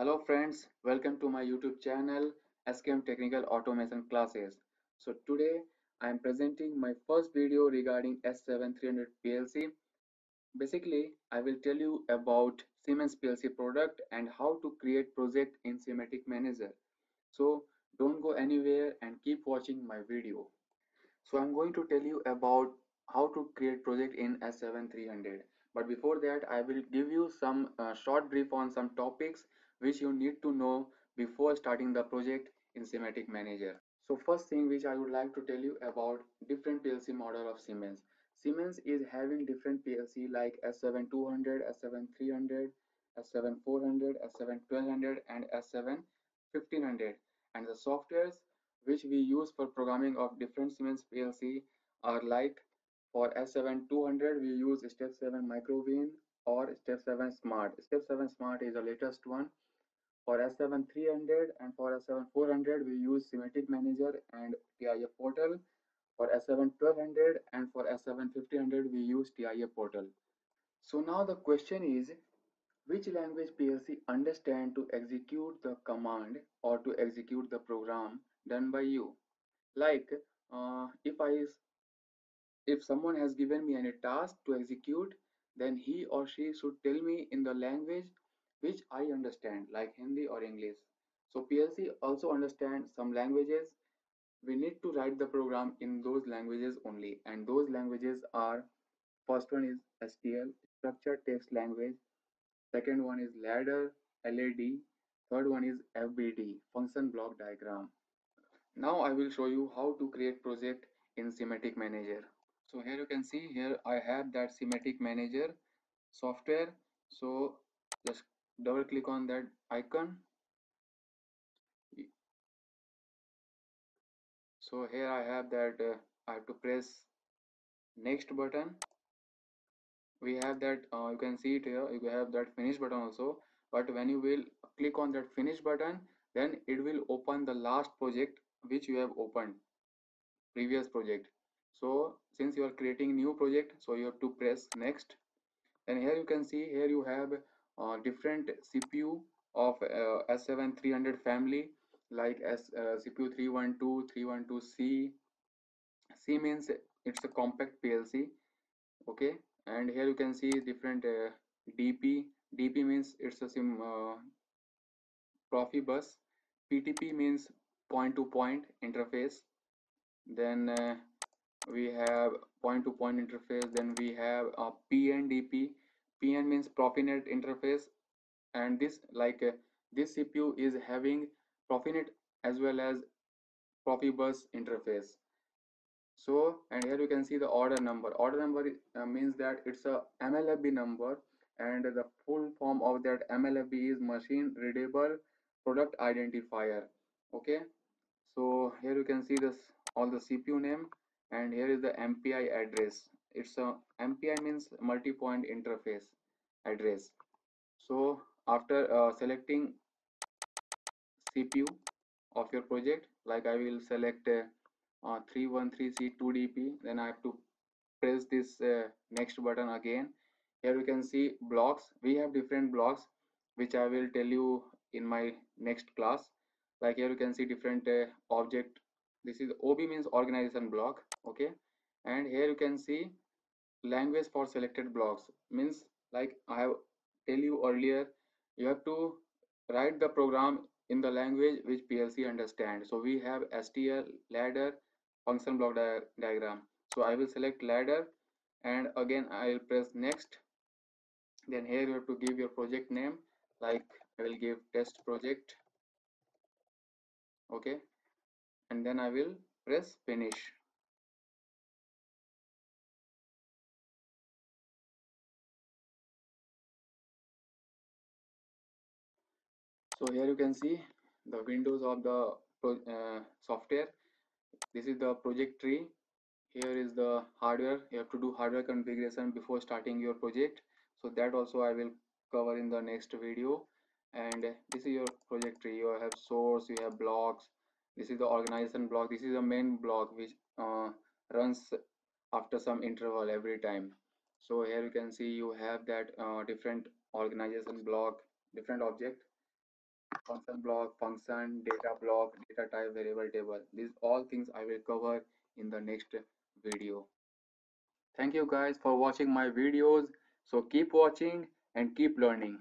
Hello friends, welcome to my YouTube channel SKM Technical Automation Classes. So today I am presenting my first video regarding S7300 PLC. Basically, I will tell you about Siemens PLC product and how to create project in SIMATIC Manager. So don't go anywhere and keep watching my video. So I'm going to tell you about how to create project in S7300 but before that I will give you some uh, short brief on some topics which you need to know before starting the project in SIMATIC Manager. So first thing which I would like to tell you about different PLC model of Siemens. Siemens is having different PLC like S7200, S7300, S7400, S71200 and S71500 and the softwares which we use for programming of different Siemens PLC are like for S7200 we use Step 7 MicroWin or Step 7 Smart. Step 7 Smart is the latest one. For S7300 and for S7400 we use SIMATIC Manager and TIA Portal. For S71200 and for S75000 we use TIA Portal. So now the question is which language PLC understand to execute the command or to execute the program done by you like uh, if i if someone has given me any task to execute then he or she should tell me in the language which i understand like hindi or english. So plc also understands some languages. We need to write the program in those languages only and those languages are first one is stl structured text language. Second one is ladder lad third one is fbd function block diagram. Now I will show you how to create project in SIMATIC Manager. So here you can see here I have that SIMATIC Manager software. So just double click on that icon. So here I have that uh, I have to press next button. We have that uh, you can see it here you have that finish button also but when you will click on that finish button then it will open the last project which you have opened previous project so since you are creating new project so you have to press next. And here you can see here you have uh, different cpu of uh, s7300 family like s uh, cpu 312 312c c. Means it's a compact plc okay? And here you can see different uh, dp dp means it's a sim uh, profibus ptp means point to point interface. Then uh, we have point to point interface then we have a pndp pn means profinet interface and this like uh, this cpu is having profinet as well as profibus interface. So and here you can see the order number. Order number uh, means that it's a mlfb number and the full form of that mlfb is machine readable product identifier. Okay? So here you can see this all the cpu name and here is the mpi address. It's a mpi means multi-point interface address. So after uh, selecting cpu of your project like i will select uh, uh, 313c2dp then i have to press this uh, next button again. Here you can see blocks. We have different blocks which i will tell you in my next class. Like here you can see different uh, object. This is ob means organization block okay? And here you can see language for selected blocks. Means like i have tell you earlier you have to write the program in the language which plc understand. So we have stl ladder function block di diagram. So i will select ladder and again i will press next. Then here you have to give your project name like i will give test project okay? And then I will press finish so here you can see the windows of the uh, software. This is the project tree. Here is the hardware. You have to do hardware configuration before starting your project. So that also I will cover in the next video. And this is your project tree. You have source you have blocks. This is the organization block. This is the main block which uh, runs after some interval every time. So here you can see you have that uh, different organization block different object function block, function, data block, data type, variable table. These all things I will cover in the next video. Thank you guys for watching my videos. So keep watching and keep learning.